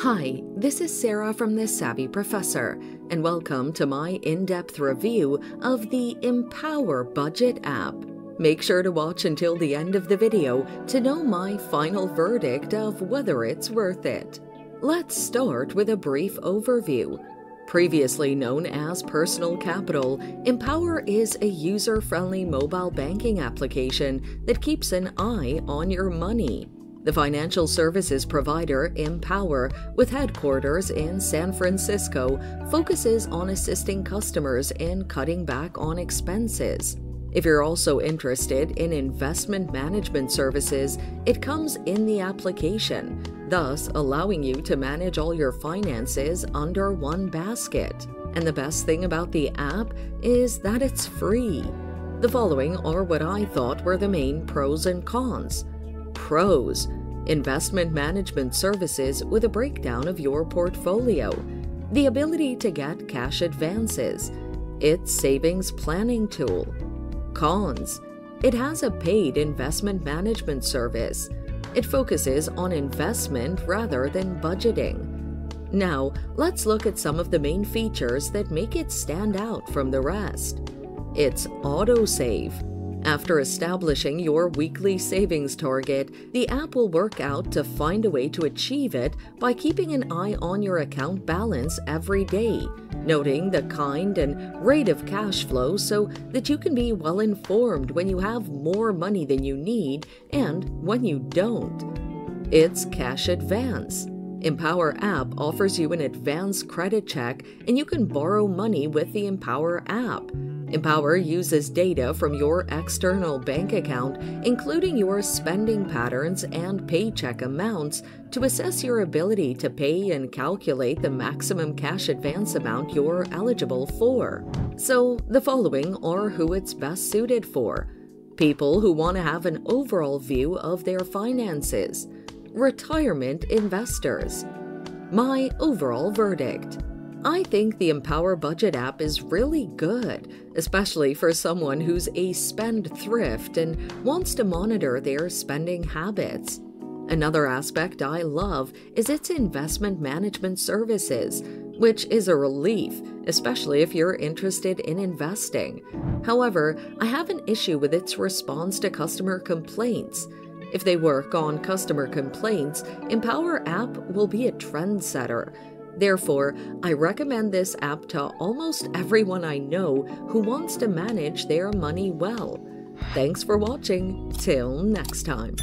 Hi, this is Sarah from The Savvy Professor, and welcome to my in depth review of the Empower Budget app. Make sure to watch until the end of the video to know my final verdict of whether it's worth it. Let's start with a brief overview. Previously known as Personal Capital, Empower is a user friendly mobile banking application that keeps an eye on your money. The financial services provider Empower, with headquarters in San Francisco, focuses on assisting customers in cutting back on expenses. If you're also interested in investment management services, it comes in the application, thus allowing you to manage all your finances under one basket. And the best thing about the app is that it's free. The following are what I thought were the main pros and cons. Pros Investment management services with a breakdown of your portfolio, the ability to get cash advances, its savings planning tool. Cons It has a paid investment management service. It focuses on investment rather than budgeting. Now, let's look at some of the main features that make it stand out from the rest. It's autosave. After establishing your weekly savings target, the app will work out to find a way to achieve it by keeping an eye on your account balance every day, noting the kind and rate of cash flow so that you can be well informed when you have more money than you need and when you don't. It's Cash Advance. Empower app offers you an advanced credit check and you can borrow money with the Empower app. Empower uses data from your external bank account, including your spending patterns and paycheck amounts, to assess your ability to pay and calculate the maximum cash advance amount you're eligible for. So, the following are who it's best suited for people who want to have an overall view of their finances, retirement investors. My overall verdict. I think the Empower Budget app is really good, especially for someone who's a spendthrift and wants to monitor their spending habits. Another aspect I love is its investment management services, which is a relief, especially if you're interested in investing. However, I have an issue with its response to customer complaints. If they work on customer complaints, Empower app will be a trendsetter Therefore, I recommend this app to almost everyone I know who wants to manage their money well. Thanks for watching. Till next time.